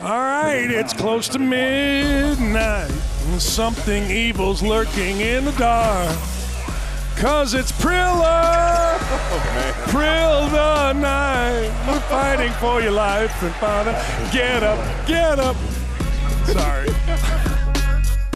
All right, it's close to midnight. and Something evil's lurking in the dark. Cause it's Priller! Oh, Prill the night. We're fighting for your life and father. Get up, get up. Sorry.